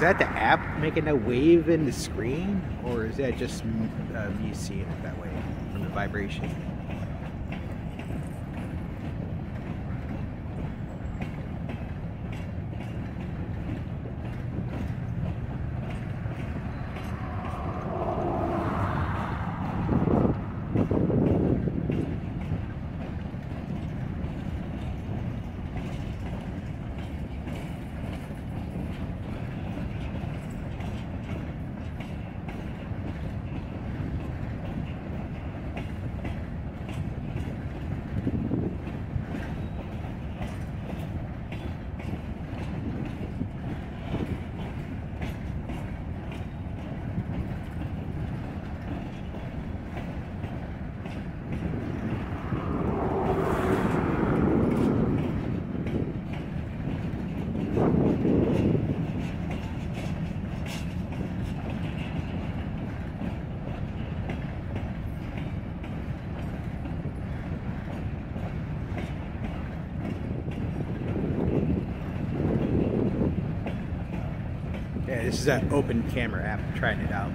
Is that the app making a wave in the screen? Or is that just uh, me seeing it that way from the vibration? This is that open camera app. I'm trying it out.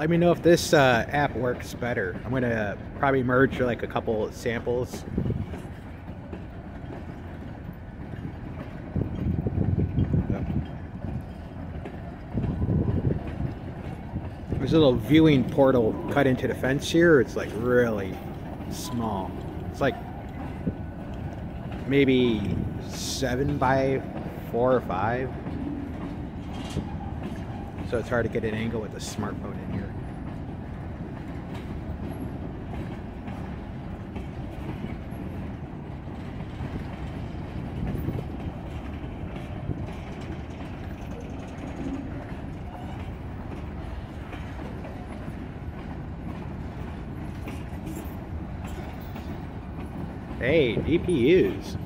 Let me know if this uh, app works better. I'm gonna probably merge like a couple samples. There's a little viewing portal cut into the fence here. It's like really small. It's like maybe seven by four or five. So it's hard to get an angle with the smartphone in here. Hey, DPUs.